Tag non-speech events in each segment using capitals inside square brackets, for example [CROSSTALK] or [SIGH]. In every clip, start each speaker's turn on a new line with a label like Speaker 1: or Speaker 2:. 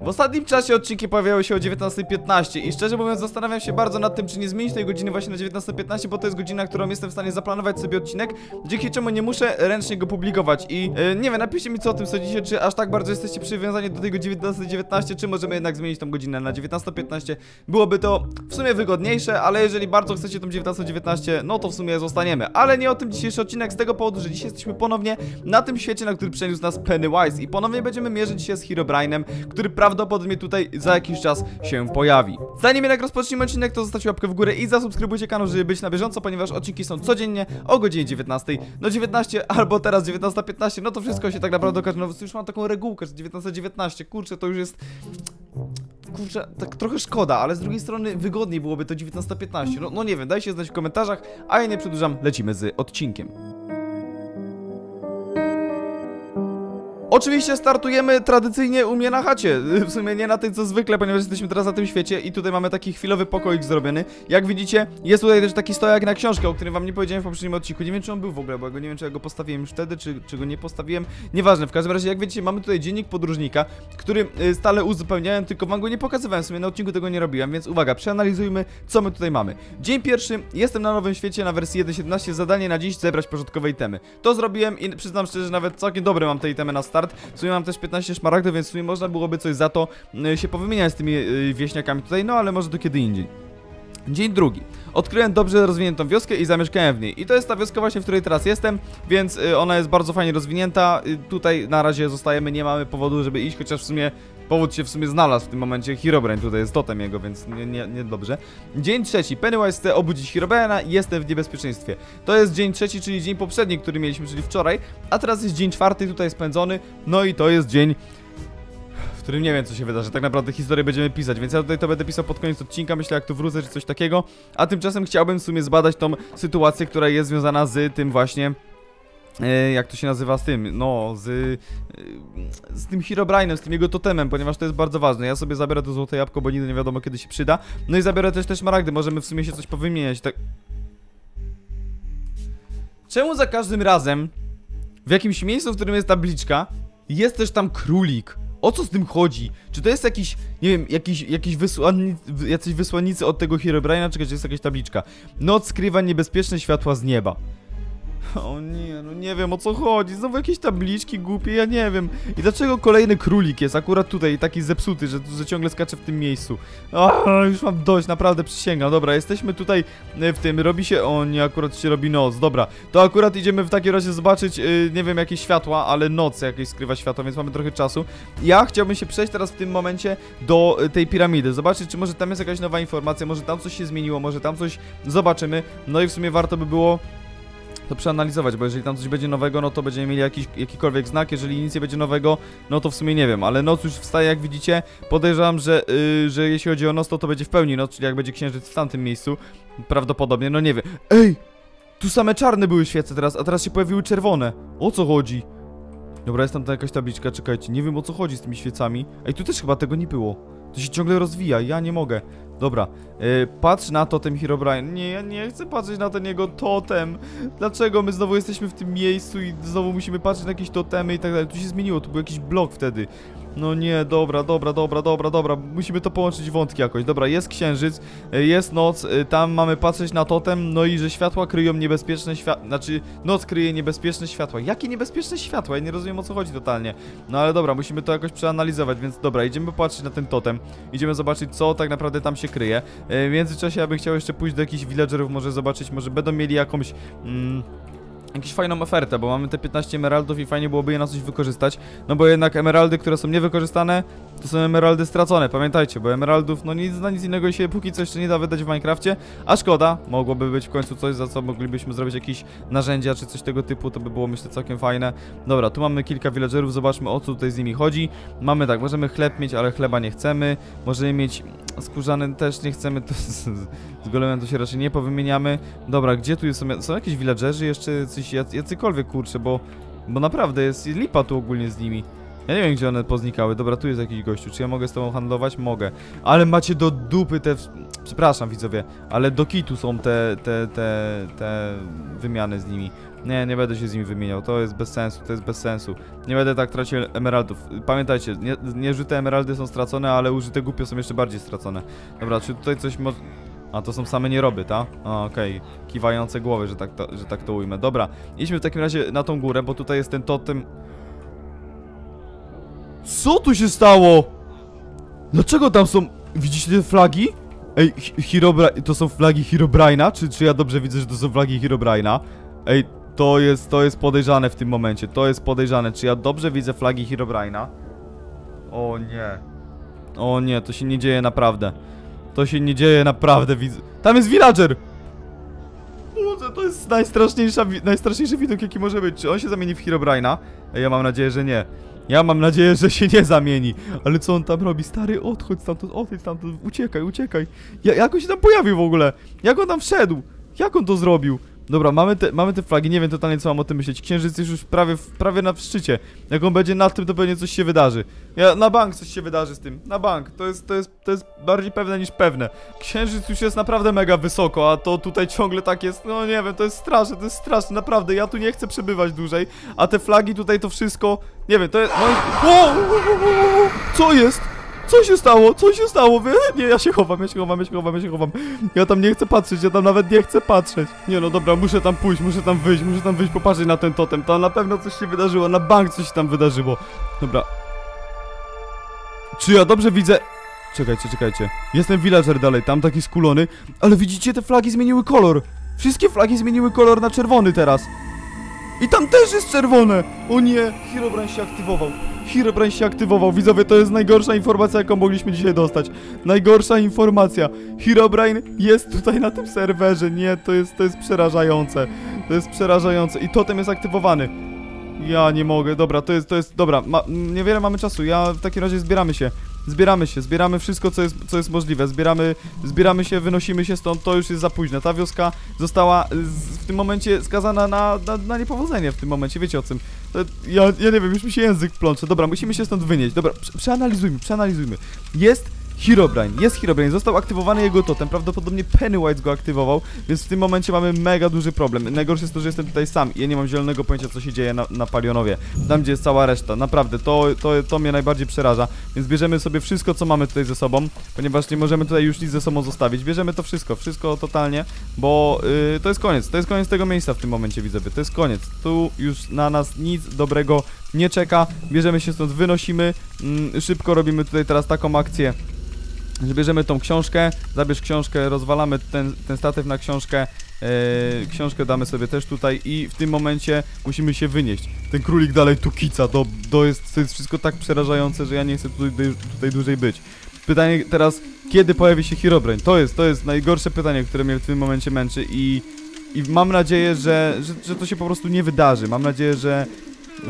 Speaker 1: W ostatnim czasie odcinki pojawiały się o 19.15 i szczerze mówiąc zastanawiam się bardzo nad tym, czy nie zmienić tej godziny właśnie na 19.15, bo to jest godzina, którą jestem w stanie zaplanować sobie odcinek, dzięki czemu nie muszę ręcznie go publikować i e, nie wiem, napiszcie mi co o tym sądzicie, czy aż tak bardzo jesteście przywiązani do tego 19.19, czy możemy jednak zmienić tą godzinę na 19.15. Byłoby to w sumie wygodniejsze, ale jeżeli bardzo chcecie tą 19.19, no to w sumie zostaniemy. Ale nie o tym dzisiejszy odcinek z tego powodu, że dzisiaj jesteśmy ponownie na tym świecie, na który przeniósł nas Pennywise i ponownie będziemy mierzyć się z Herobrine'em, który prawdopodobnie tutaj za jakiś czas się pojawi. Zanim jednak rozpoczniemy odcinek, to zostawcie łapkę w górę i zasubskrybujcie kanał, żeby być na bieżąco, ponieważ odcinki są codziennie o godzinie 19. No 19 albo teraz 19.15, no to wszystko się tak naprawdę okaże. No już mam taką regułkę, że 19.19, kurczę, to już jest... Kurczę, tak trochę szkoda, ale z drugiej strony wygodniej byłoby to 19.15. No, no nie wiem, dajcie znać w komentarzach, a ja nie przedłużam, lecimy z odcinkiem. Oczywiście startujemy tradycyjnie u mnie na chacie. [LAUGHS] W sumie nie na tej co zwykle, ponieważ jesteśmy teraz na tym świecie i tutaj mamy taki chwilowy pokoik zrobiony. Jak widzicie, jest tutaj też taki stojak na książkę, o którym wam nie powiedziałem w poprzednim odcinku. Nie wiem czy on był w ogóle, bo ja go nie wiem czy ja go postawiłem już wtedy, czy, czy go nie postawiłem. Nieważne, w każdym razie jak widzicie mamy tutaj dziennik podróżnika, który y, stale uzupełniałem, tylko wam go nie pokazywałem, w sumie na odcinku tego nie robiłem, więc uwaga, przeanalizujmy co my tutaj mamy. Dzień pierwszy, jestem na nowym świecie na wersji 1.17, zadanie na dziś zebrać porządkowe itemy. To zrobiłem i przyznam szczerze, że nawet całkiem dobre mam te itemy na start. W sumie mam też 15 szmaragdów, więc w sumie można byłoby coś za to y, się powymieniać z tymi y, wieśniakami tutaj, no ale może to kiedy indziej. Dzień drugi. Odkryłem dobrze rozwiniętą wioskę i zamieszkałem w niej. I to jest ta wioska właśnie, w której teraz jestem, więc y, ona jest bardzo fajnie rozwinięta. Tutaj na razie zostajemy, nie mamy powodu, żeby iść, chociaż w sumie powód się w sumie znalazł w tym momencie. Herobrine tutaj jest totem jego, więc nie, nie, nie dobrze. Dzień trzeci. Pennywise chce obudzić Herobrine'a i jestem w niebezpieczeństwie. To jest dzień trzeci, czyli dzień poprzedni, który mieliśmy, czyli wczoraj, a teraz jest dzień czwarty tutaj spędzony, no i to jest dzień w którym nie wiem co się wydarzy, tak naprawdę historię będziemy pisać, więc ja tutaj to będę pisał pod koniec odcinka, myślę jak tu wrócę czy coś takiego, a tymczasem chciałbym w sumie zbadać tą sytuację, która jest związana z tym właśnie jak to się nazywa z tym, no, z, e, z tym Herobrine'em, z tym jego totemem, ponieważ to jest bardzo ważne. Ja sobie zabiorę to złote jabłko, bo nigdy nie wiadomo kiedy się przyda. No i zabiorę też te szmaragdy, możemy w sumie się coś powymieniać, tak... Czemu za każdym razem w jakimś miejscu, w którym jest tabliczka, jest też tam królik? O co z tym chodzi? Czy to jest jakiś, nie wiem, jakiś, jakiś wysłanni, jacyś wysłannicy od tego Herobrine'a, czy jest jakaś tabliczka? Noc skrywa niebezpieczne światła z nieba. O nie, no nie wiem o co chodzi. Znowu jakieś tabliczki głupie, ja nie wiem. I dlaczego kolejny królik jest akurat tutaj taki zepsuty, że, że ciągle skacze w tym miejscu? O, już mam dość, naprawdę przysięgam. Dobra, jesteśmy tutaj e, w tym, robi się... O nie, akurat się robi noc, dobra. To akurat idziemy w takim razie zobaczyć, yy, nie wiem, jakieś światła, ale noc jakieś skrywa światło, więc mamy trochę czasu. Ja chciałbym się przejść teraz w tym momencie do y, tej piramidy, zobaczyć, czy może tam jest jakaś nowa informacja, może tam coś się zmieniło, może tam coś zobaczymy. No i w sumie warto by było to przeanalizować, bo jeżeli tam coś będzie nowego, no to będziemy mieli jakiś, jakikolwiek znak, jeżeli nic nie będzie nowego, no to w sumie nie wiem, ale noc już wstaje, jak widzicie, podejrzewam, że, yy, że jeśli chodzi o noc, to to będzie w pełni noc, czyli jak będzie księżyc w tamtym miejscu, prawdopodobnie, no nie wiem. Ej! Tu same czarne były świece teraz, a teraz się pojawiły czerwone. O co chodzi? Dobra, jest tam ta jakaś tabliczka, czekajcie, nie wiem o co chodzi z tymi świecami. Ej, tu też chyba tego nie było. To się ciągle rozwija, ja nie mogę. Dobra, yy, patrz na totem Herobrine. Nie, ja nie chcę patrzeć na ten jego totem. Dlaczego my znowu jesteśmy w tym miejscu i znowu musimy patrzeć na jakieś totemy i tak dalej. Tu się zmieniło, tu był jakiś blok wtedy. No nie, dobra, dobra, dobra, dobra, dobra. Musimy to połączyć wątki jakoś. Dobra, jest księżyc, y, jest noc, y, tam mamy patrzeć na totem, no i że światła kryją niebezpieczne światła. Znaczy, noc kryje niebezpieczne światła. Jakie niebezpieczne światła? Ja nie rozumiem o co chodzi totalnie. No ale dobra, musimy to jakoś przeanalizować, więc dobra, idziemy popatrzeć na ten totem. Idziemy zobaczyć, co tak naprawdę tam się kryje. Y, W międzyczasie ja bym chciał jeszcze pójść do jakichś villagerów, może zobaczyć, może będą mieli jakąś... Mm, jakąś fajną ofertę, bo mamy te 15 emeraldów i fajnie byłoby je na coś wykorzystać, no bo jednak emeraldy, które są niewykorzystane, to są emeraldy stracone, pamiętajcie, bo emeraldów, no nic na nic innego się póki co jeszcze nie da wydać w Minecrafcie, a szkoda, mogłoby być w końcu coś, za co moglibyśmy zrobić jakieś narzędzia czy coś tego typu, to by było myślę całkiem fajne. Dobra, tu mamy kilka villagerów, zobaczmy o co tutaj z nimi chodzi. Mamy tak, możemy chleb mieć, ale chleba nie chcemy, możemy mieć skórzany też nie chcemy, to z, z golemem to się raczej nie powymieniamy. Dobra, gdzie tu są, są jakieś villagerzy jeszcze, coś jac- jacykolwiek kurczę, bo, bo naprawdę jest lipa tu ogólnie z nimi. Ja nie wiem, gdzie one poznikały. Dobra, tu jest jakiś gościu. Czy ja mogę z tobą handlować? Mogę. Ale macie do dupy te... Przepraszam, widzowie, ale do kitu są te, te, te, te wymiany z nimi. Nie, nie będę się z nimi wymieniał, to jest bez sensu, to jest bez sensu. Nie będę tak tracił emeraldów. Pamiętajcie, nie, nieużyte emeraldy są stracone, ale użyte głupio są jeszcze bardziej stracone. Dobra, czy tutaj coś mo... A, to są same nieroby, tak? A, okej. Kiwające głowy, że tak, to, że tak to ujmę. Dobra, idźmy w takim razie na tą górę, bo tutaj jest ten totem... Co tu się stało? Dlaczego tam są... Widzicie te flagi? Ej, Hi- Herobra... to są flagi Herobrina? Czy, czy ja dobrze widzę, że to są flagi Herobrina? Ej, to jest, to jest podejrzane w tym momencie, to jest podejrzane. Czy ja dobrze widzę flagi Herobrina? O nie. O nie, to się nie dzieje naprawdę. To się nie dzieje naprawdę, widzę. Tam jest villager! Boże, to jest najstraszniejsza, najstraszniejszy widok, jaki może być. Czy on się zamieni w Herobrina? Ja mam nadzieję, że nie. Ja mam nadzieję, że się nie zamieni. Ale co on tam robi? Stary, odchodź stamtąd, odchodź stamtąd, uciekaj, uciekaj. Ja, jak on się tam pojawił w ogóle? Jak on tam wszedł? Jak on to zrobił? Dobra, mamy te, mamy te flagi, nie wiem totalnie co mam o tym myśleć. Księżyc jest już prawie, prawie na szczycie. Jak on będzie nad tym, to pewnie coś się wydarzy. Ja, na bank coś się wydarzy z tym. Na bank. To jest, to jest, to jest bardziej pewne niż pewne. Księżyc już jest naprawdę mega wysoko, a to tutaj ciągle tak jest, no nie wiem, to jest straszne, to jest straszne, naprawdę. Ja tu nie chcę przebywać dłużej, a te flagi tutaj to wszystko, nie wiem, to jest... No. Wow! Co jest? Co się stało? Co się stało? Nie, ja się chowam, ja się chowam, ja się chowam, ja się chowam. Ja tam nie chcę patrzeć, ja tam nawet nie chcę patrzeć. Nie no dobra, muszę tam pójść, muszę tam wyjść, muszę tam wyjść, popatrzeć na ten totem. Tam na pewno coś się wydarzyło, na bank coś się tam wydarzyło. Dobra. Czy ja dobrze widzę... Czekajcie, czekajcie. Jestem villager dalej, tam taki skulony. Ale widzicie, te flagi zmieniły kolor. Wszystkie flagi zmieniły kolor na czerwony teraz. I tam też jest czerwone! O nie, Herobrine się aktywował. Herobrine się aktywował. Widzowie, to jest najgorsza informacja, jaką mogliśmy dzisiaj dostać. Najgorsza informacja. Herobrine jest tutaj na tym serwerze. Nie, to jest, to jest przerażające. To jest przerażające. I totem jest aktywowany. Ja nie mogę. Dobra, to jest, to jest, dobra. Ma, niewiele mamy czasu. Ja w takim razie zbieramy się. Zbieramy się, zbieramy wszystko, co jest, co jest możliwe. Zbieramy, zbieramy się, wynosimy się stąd. To już jest za późno. Ta wioska została w tym momencie skazana na, na, na niepowodzenie. W tym momencie, wiecie o. To, ja, ja nie wiem, już mi się język plącze. Dobra, musimy się stąd wynieść. Dobra, prze, przeanalizujmy, przeanalizujmy. Jest Herobrine, jest Herobrine, został aktywowany jego totem, prawdopodobnie Pennywise go aktywował, więc w tym momencie mamy mega duży problem. Najgorsze jest to, że jestem tutaj sam i ja nie mam zielonego pojęcia, co się dzieje na, na Palionowie. Tam, gdzie jest cała reszta, naprawdę, to, to, to mnie najbardziej przeraża, więc bierzemy sobie wszystko, co mamy tutaj ze sobą, ponieważ nie możemy tutaj już nic ze sobą zostawić. Bierzemy to wszystko, wszystko totalnie, bo yy, to jest koniec, to jest koniec tego miejsca w tym momencie, widzowie, to jest koniec. Tu już na nas nic dobrego nie czeka, bierzemy się stąd, wynosimy, mm, szybko robimy tutaj teraz taką akcję, bierzemy tą książkę, zabierz książkę, rozwalamy ten, ten statyw na książkę, e, książkę damy sobie też tutaj i w tym momencie musimy się wynieść. Ten królik dalej tu kica, to, to, jest, to jest wszystko tak przerażające, że ja nie chcę tutaj, tutaj dłużej być. Pytanie teraz, kiedy pojawi się Herobrine? To jest, to jest najgorsze pytanie, które mnie w tym momencie męczy i, i mam nadzieję, że, że, że to się po prostu nie wydarzy. Mam nadzieję, że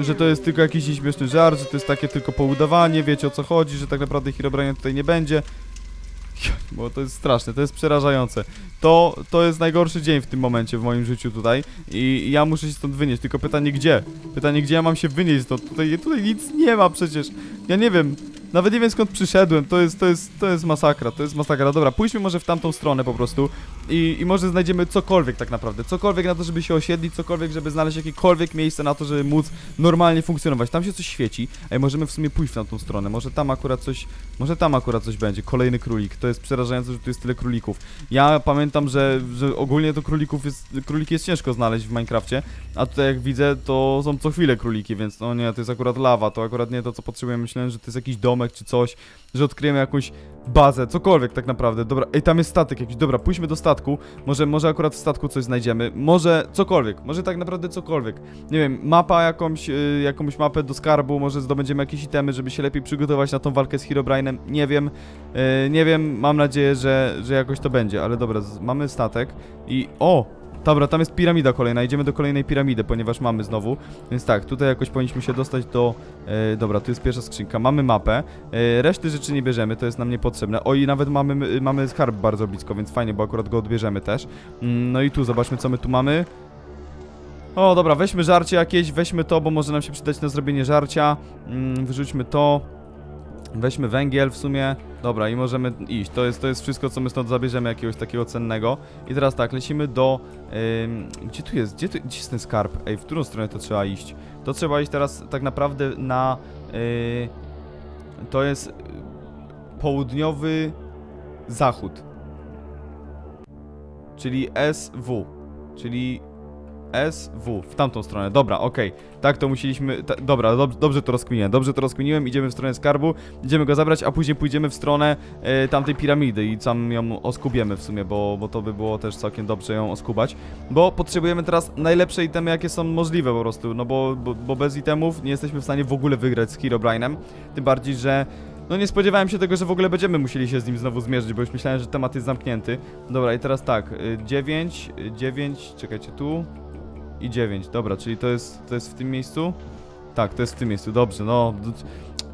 Speaker 1: że to jest tylko jakiś śmieszny żart, że to jest takie tylko poudawanie, wiecie o co chodzi, że tak naprawdę Herobrine tutaj nie będzie. [LAUGHS] Bo to jest straszne, to jest przerażające. To, to jest najgorszy dzień w tym momencie w moim życiu tutaj i ja muszę się stąd wynieść, tylko pytanie gdzie? Pytanie gdzie ja mam się wynieść stąd? Tutaj, tutaj nic nie ma przecież. Ja nie wiem, nawet nie wiem skąd przyszedłem, to jest, to jest, to jest masakra, to jest masakra. Dobra, pójdźmy może w tamtą stronę po prostu i, i może znajdziemy cokolwiek tak naprawdę, cokolwiek na to, żeby się osiedlić, cokolwiek, żeby znaleźć jakiekolwiek miejsce na to, żeby móc normalnie funkcjonować. Tam się coś świeci, ej, możemy w sumie pójść w tamtą stronę, może tam akurat coś, może tam akurat coś będzie, kolejny królik, to jest przerażające, że tu jest tyle królików. Ja pamiętam, że, że ogólnie to królików jest, króliki jest ciężko znaleźć w Minecrafcie, a tutaj jak widzę, to są co chwilę króliki, więc no nie, to jest akurat lawa, to akurat nie to, co potrzebujemy. Myślałem, że to jest jakiś domek czy coś, że odkryjemy jakąś bazę, cokolwiek tak naprawdę. Dobra, ej, tam jest statek jakiś, dobra, pójdźmy do statku, może, może akurat w statku coś znajdziemy, może cokolwiek, może tak naprawdę cokolwiek. Nie wiem, mapa jakąś, y, jakąś mapę do skarbu, może zdobędziemy jakieś itemy, żeby się lepiej przygotować na tą walkę z Herobrine'em, nie wiem, y, nie wiem, mam nadzieję, że, że jakoś to będzie, ale dobra, mamy statek i... O! Dobra, tam jest piramida kolejna, idziemy do kolejnej piramidy, ponieważ mamy znowu. Więc tak, tutaj jakoś powinniśmy się dostać do... E, dobra, tu jest pierwsza skrzynka, mamy mapę. E, reszty rzeczy nie bierzemy, to jest nam niepotrzebne. O i nawet mamy, mamy skarb bardzo blisko, więc fajnie, bo akurat go odbierzemy też. Mm, no i tu, zobaczmy co my tu mamy. O, dobra, weźmy żarcie jakieś, weźmy to, bo może nam się przydać na zrobienie żarcia. Mm, wyrzućmy to. Weźmy węgiel w sumie. Dobra, i możemy iść. To jest, to jest wszystko, co my stąd zabierzemy, jakiegoś takiego cennego. I teraz tak, lecimy do... Ym, gdzie tu jest? Gdzie, tu, gdzie jest ten skarb? Ej, w którą stronę to trzeba iść? To trzeba iść teraz tak naprawdę na... Yy, to jest południowy zachód. Czyli SW. Czyli SW, w tamtą stronę. Dobra, okej. Tak to musieliśmy. Ta, dobra, dob, dobrze to rozkminiłem. Dobrze to rozkminiłem. Idziemy w stronę skarbu, idziemy go zabrać, a później pójdziemy w stronę e, tamtej piramidy i tam ją oskubiemy w sumie, bo, bo to by było też całkiem dobrze ją oskubać. Bo potrzebujemy teraz najlepsze itemy, jakie są możliwe po prostu. No bo, bo, bo bez itemów nie jesteśmy w stanie w ogóle wygrać z Herobrine'em. Tym bardziej, że no nie spodziewałem się tego, że w ogóle będziemy musieli się z nim znowu zmierzyć, bo już myślałem, że temat jest zamknięty. Dobra, i teraz tak, 9, 9, czekajcie, tu i 9. Dobra, czyli to jest, to jest w tym miejscu? Tak, to jest w tym miejscu, dobrze, no.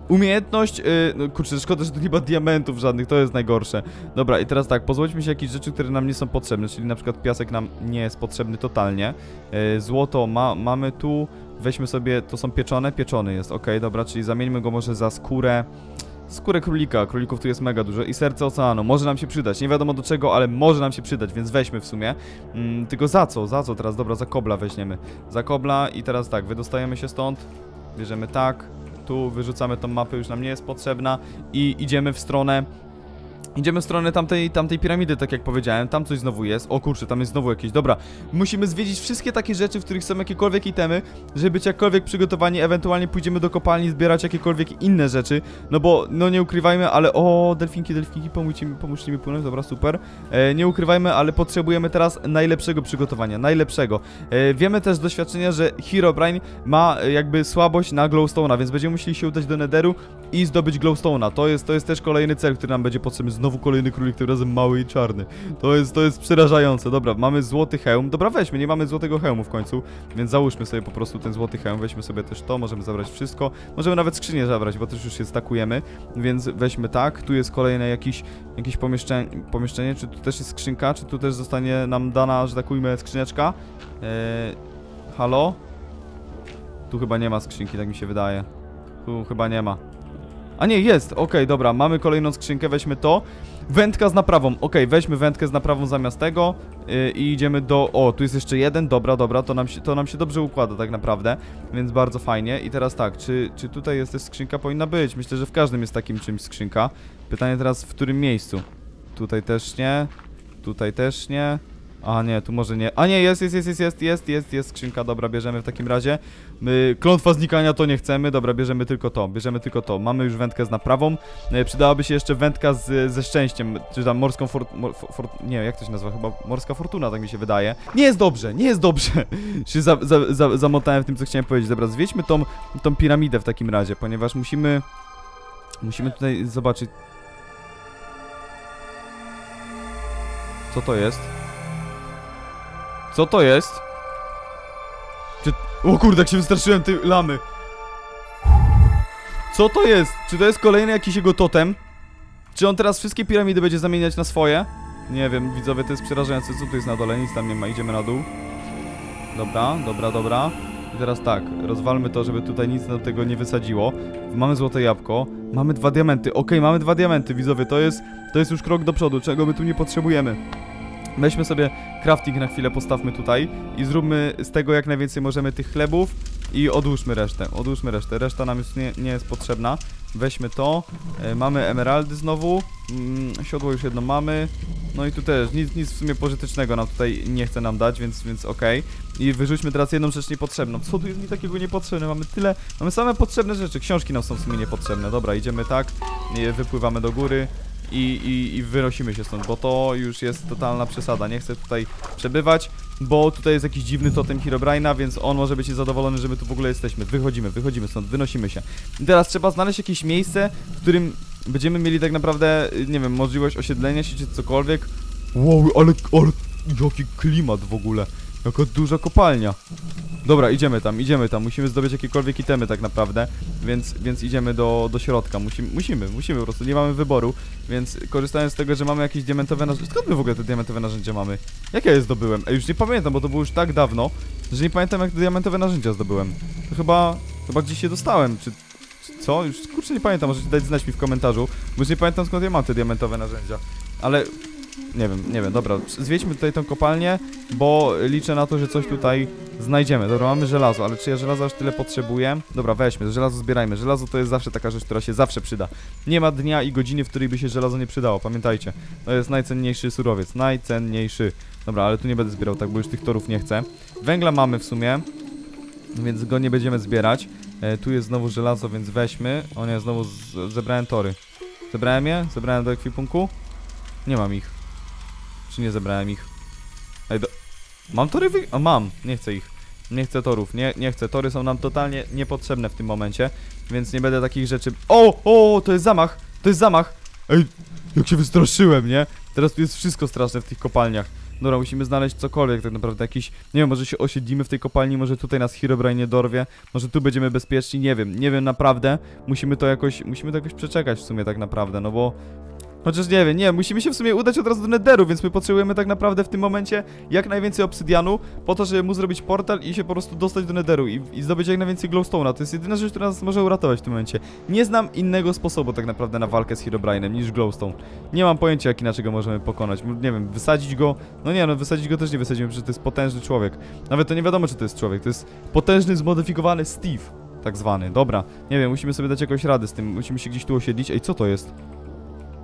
Speaker 1: Umiejętność, yy, kurczę, szkoda, że tu nie ma diamentów żadnych, to jest najgorsze. Dobra, i teraz tak, pozwólmy się jakieś rzeczy, które nam nie są potrzebne, czyli na przykład piasek nam nie jest potrzebny totalnie. Yy, złoto ma, mamy tu, weźmy sobie, to są pieczone, pieczony jest, ok, dobra, czyli zamieńmy go może za skórę. Skórę królika, królików tu jest mega dużo i serce oceanu, może nam się przydać, nie wiadomo do czego, ale może nam się przydać, więc weźmy w sumie. Mm, tylko za co, za co teraz, dobra, za kobla weźmiemy. Za kobla i teraz tak, wydostajemy się stąd, bierzemy tak, tu wyrzucamy tą mapę, już nam nie jest potrzebna. I idziemy w stronę Idziemy w stronę tamtej, tamtej piramidy, tak jak powiedziałem. Tam coś znowu jest. O kurczę, tam jest znowu jakieś. Dobra, musimy zwiedzić wszystkie takie rzeczy, w których są jakiekolwiek itemy, żeby być jakkolwiek przygotowani. Ewentualnie pójdziemy do kopalni zbierać jakiekolwiek inne rzeczy. No bo, no nie ukrywajmy, ale o, delfinki, delfinki, pomóżcie mi, pomóżcie mi płynąć. Dobra, super. E, nie ukrywajmy, ale potrzebujemy teraz najlepszego przygotowania. Najlepszego. E, wiemy też z doświadczenia, że Herobrine ma e, jakby słabość na glowstone'a, więc będziemy musieli się udać do Netheru i zdobyć glowstone'a. To jest, to jest też kolejny cel, który nam będzie potrzebny. Znowu kolejny królik, tym razem mały i czarny. To jest, to jest przerażające. Dobra, mamy złoty hełm. Dobra, weźmy, nie mamy złotego hełmu w końcu, więc załóżmy sobie po prostu ten złoty hełm. Weźmy sobie też to, możemy zabrać wszystko. Możemy nawet skrzynię zabrać, bo też już się stakujemy, więc weźmy tak. Tu jest kolejne jakiś, jakieś pomieszczenie, pomieszczenie. Czy tu też jest skrzynka, czy tu też zostanie nam dana, że tak ujmę, skrzyneczka? Eee, halo? Tu chyba nie ma skrzynki, tak mi się wydaje. Tu chyba nie ma. A nie, jest, okej, dobra, mamy kolejną skrzynkę, weźmy to. Wędka z naprawą, okej, weźmy wędkę z naprawą zamiast tego yy, i idziemy do... O, tu jest jeszcze jeden, dobra, dobra, to nam, się, to nam się dobrze układa tak naprawdę, więc bardzo fajnie. I teraz tak, czy, czy tutaj jest też skrzynka? Powinna być, myślę, że w każdym jest takim czymś skrzynka. Pytanie teraz, w którym miejscu? Tutaj też nie, tutaj też nie. A nie, tu może nie. A nie, jest, jest, jest, jest, jest, jest, jest, jest skrzynka, dobra, bierzemy w takim razie. Klątwa znikania to nie chcemy, dobra, bierzemy tylko to, bierzemy tylko to. Mamy już wędkę z naprawą. E, przydałaby się jeszcze wędka z, ze szczęściem, czy tam morską fort, mor, for, nie, jak to się nazywa, chyba morska fortuna, tak mi się wydaje. Nie jest dobrze, nie jest dobrze. [LAUGHS] się za, za, za, zamotałem w tym, co chciałem powiedzieć. Dobra, zwiedźmy tą, tą piramidę w takim razie, ponieważ musimy, musimy tutaj zobaczyć. Co to jest? Co to jest? Czy... O kurde, jak się wystraszyłem tej lamy. Co to jest? Czy to jest kolejny jakiś jego totem? Czy on teraz wszystkie piramidy będzie zamieniać na swoje? Nie wiem, widzowie, to jest przerażające. Co tu jest na dole? Nic tam nie ma. Idziemy na dół. Dobra, dobra, dobra. I teraz tak, rozwalmy to, żeby tutaj nic nam tego nie wysadziło. Mamy złote jabłko, mamy dwa diamenty. Okej, mamy dwa diamenty, widzowie, to jest, to jest już krok do przodu, czego my tu nie potrzebujemy. Weźmy sobie crafting na chwilę, postawmy tutaj i zróbmy z tego jak najwięcej możemy tych chlebów i odłóżmy resztę, odłóżmy resztę, reszta nam już nie, nie jest potrzebna. Weźmy to, e, mamy emeraldy znowu, mm, siodło już jedno mamy, no i tu też nic, nic w sumie pożytecznego nam tutaj nie chce nam dać, więc, więc okej. I wyrzućmy teraz jedną rzecz niepotrzebną. Co tu jest mi takiego niepotrzebne? Mamy tyle, mamy same potrzebne rzeczy, książki nam są w sumie niepotrzebne. Dobra, idziemy tak, e, wypływamy do góry i, i, i wynosimy się stąd, bo to już jest totalna przesada. Nie chcę tutaj przebywać, bo tutaj jest jakiś dziwny totem Herobrine'a, więc on może być zadowolony, że my tu w ogóle jesteśmy. Wychodzimy, wychodzimy stąd, wynosimy się. I teraz trzeba znaleźć jakieś miejsce, w którym będziemy mieli tak naprawdę, nie wiem, możliwość osiedlenia się czy cokolwiek. Wow, ale, ale jaki klimat w ogóle. Jaka duża kopalnia. Dobra, idziemy tam, idziemy tam. Musimy zdobyć jakiekolwiek itemy tak naprawdę, więc, więc idziemy do, do środka. Musimy, musimy, musimy po prostu, nie mamy wyboru, więc korzystając z tego, że mamy jakieś diamentowe narzędzia... Skąd my w ogóle te diamentowe narzędzia mamy? Jak ja je zdobyłem? Ej, już nie pamiętam, bo to było już tak dawno, że nie pamiętam jak te diamentowe narzędzia zdobyłem. To chyba, chyba gdzieś je dostałem, czy, Co? Już kurczę nie pamiętam, możecie dać znać mi w komentarzu, bo już nie pamiętam skąd ja mam te diamentowe narzędzia. Ale nie wiem, nie wiem, dobra, zwiedźmy tutaj tą kopalnię, bo liczę na to, że coś tutaj znajdziemy. Dobra, mamy żelazo, ale czy ja żelaza aż tyle potrzebuję? Dobra, weźmy, żelazo zbierajmy. Żelazo to jest zawsze taka rzecz, która się zawsze przyda. Nie ma dnia i godziny, w której by się żelazo nie przydało, pamiętajcie. To jest najcenniejszy surowiec, najcenniejszy. Dobra, ale tu nie będę zbierał tak, bo już tych torów nie chcę. Węgla mamy w sumie, więc go nie będziemy zbierać. E, tu jest znowu żelazo, więc weźmy. O nie, znowu zebrałem tory. Zebrałem je? Zebrałem do ekwipunku? Nie mam ich. Czy nie zebrałem ich? Ej, do... Mam tory wy... O, mam. Nie chcę ich. Nie chcę torów. Nie, nie chcę. Tory są nam totalnie niepotrzebne w tym momencie, więc nie będę takich rzeczy... O! O! To jest zamach! To jest zamach! Ej, jak się wystraszyłem, nie? Teraz tu jest wszystko straszne w tych kopalniach. Dobra, musimy znaleźć cokolwiek tak naprawdę, jakiś... Nie wiem, może się osiedlimy w tej kopalni, może tutaj nas Herobrine nie dorwie, może tu będziemy bezpieczni, nie wiem, nie wiem naprawdę. Musimy to jakoś, musimy to jakoś przeczekać w sumie tak naprawdę, no bo... Chociaż nie wiem, nie, musimy się w sumie udać od razu do Netheru, więc my potrzebujemy tak naprawdę w tym momencie jak najwięcej obsydianu, po to, żeby mu zrobić portal i się po prostu dostać do Netheru i, i zdobyć jak najwięcej glowstone'a. To jest jedyna rzecz, która nas może uratować w tym momencie. Nie znam innego sposobu tak naprawdę na walkę z Herobrine'em niż glowstone. Nie mam pojęcia, jak inaczej go możemy pokonać. Nie wiem, wysadzić go... No nie, no wysadzić go też nie wysadzimy, przecież to jest potężny człowiek. Nawet to nie wiadomo, czy to jest człowiek, to jest potężny, zmodyfikowany Steve, tak zwany. Dobra, nie wiem, musimy sobie dać jakąś radę z tym, musimy się gdzieś tu osiedlić. Ej, co to jest?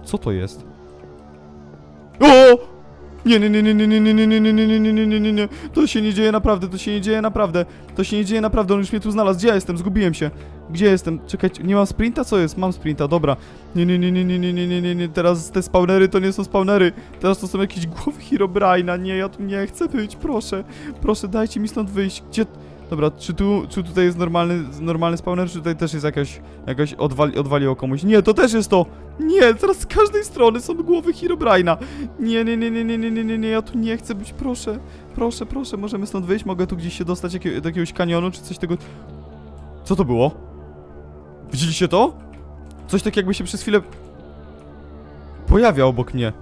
Speaker 1: Co to jest? O! Nie, nie, nie, nie, nie, nie, nie, nie, nie, nie, nie, nie, nie, nie. To się nie dzieje naprawdę, to się nie dzieje naprawdę. To się nie dzieje naprawdę, on już mnie tu znalazł. Gdzie ja jestem? Zgubiłem się. Gdzie jestem? Czekajcie, nie mam sprinta? Co jest? Mam sprinta, dobra. Nie, nie, nie, nie, nie, nie, nie, nie, nie, nie. Teraz te spawnery to nie są spawnery. Teraz to są jakieś głowy Herobrine'a. Nie, ja tu nie chcę być, proszę. Proszę, dajcie mi stąd wyjść. Gdzie... Dobra, czy tu, czy tutaj jest normalny, normalny spawner, czy tutaj też jest jakaś, jakaś odwali, odwaliło komuś? Nie, to też jest to! Nie, teraz z każdej strony są głowy Herobrine'a. Nie, nie, nie, nie, nie, nie, nie, nie, nie, ja tu nie chcę być, proszę. Proszę, proszę, możemy stąd wyjść? Mogę tu gdzieś się dostać jakie, do jakiegoś kanionu, czy coś tego... Co to było? Widzieliście to? Coś tak jakby się przez chwilę... Pojawia obok mnie.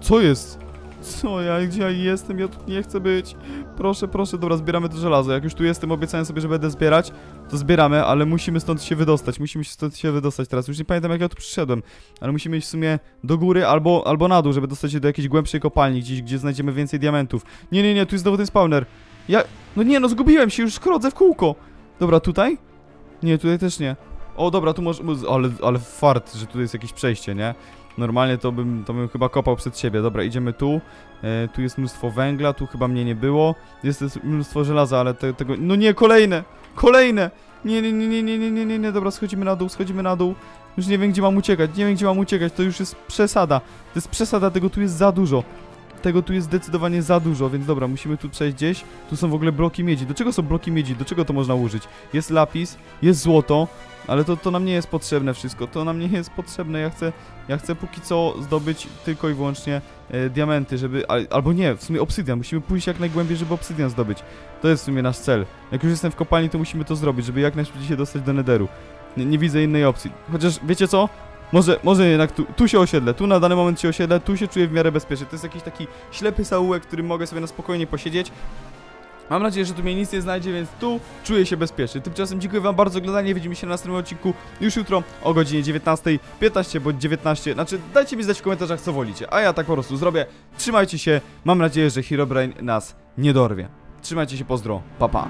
Speaker 1: Co jest? Co ja, gdzie ja jestem? Ja tu nie chcę być. Proszę, proszę, dobra, zbieramy to żelazo. Jak już tu jestem, obiecałem sobie, że będę zbierać, to zbieramy, ale musimy stąd się wydostać. Musimy się stąd się wydostać teraz. Już nie pamiętam, jak ja tu przyszedłem, ale musimy iść w sumie do góry albo, albo na dół, żeby dostać się do jakiejś głębszej kopalni, gdzieś, gdzie znajdziemy więcej diamentów. Nie, nie, nie, tu jest znowu ten spawner. Ja... No nie, no zgubiłem się, już krodzę w kółko. Dobra, tutaj? Nie, tutaj też nie. O, dobra, tu może... Ale, ale fart, że tu jest jakieś przejście, nie? Normalnie to bym, to bym chyba kopał przed siebie. Dobra, idziemy tu. E, tu jest mnóstwo węgla, tu chyba mnie nie było. Jest mnóstwo żelaza, ale te, tego... No nie, kolejne! Kolejne! Nie, nie, nie, nie, nie, nie, nie, nie, nie, dobra, schodzimy na dół, schodzimy na dół. Już nie wiem, gdzie mam uciekać, nie wiem, gdzie mam uciekać, to już jest przesada. To jest przesada, tego tu jest za dużo. Tego tu jest zdecydowanie za dużo, więc dobra, musimy tu przejść gdzieś. Tu są w ogóle bloki miedzi. Do czego są bloki miedzi? Do czego to można użyć? Jest lapis, jest złoto, ale to, to nam nie jest potrzebne wszystko. To nam nie jest potrzebne. Ja chcę, ja chcę póki co zdobyć tylko i wyłącznie e, diamenty, żeby... al- Albo nie, w sumie obsydian. Musimy pójść jak najgłębiej, żeby obsydian zdobyć. To jest w sumie nasz cel. Jak już jestem w kopalni, to musimy to zrobić, żeby jak najszybciej się dostać do netheru. Nie, nie widzę innej opcji. Chociaż, wiecie co? Może, może jednak tu, tu się osiedlę, tu na dany moment się osiedlę, tu się czuję w miarę bezpiecznie. To jest jakiś taki ślepy zaułek, w którym mogę sobie na spokojnie posiedzieć. Mam nadzieję, że tu mnie nic nie znajdzie, więc tu czuję się bezpiecznie. Tymczasem dziękuję wam bardzo za oglądanie, widzimy się na następnym odcinku już jutro o godzinie 19.15 bądź 19. Znaczy, dajcie mi znać w komentarzach, co wolicie, a ja tak po prostu zrobię. Trzymajcie się, mam nadzieję, że Herobrine nas nie dorwie. Trzymajcie się, pozdro, pa pa.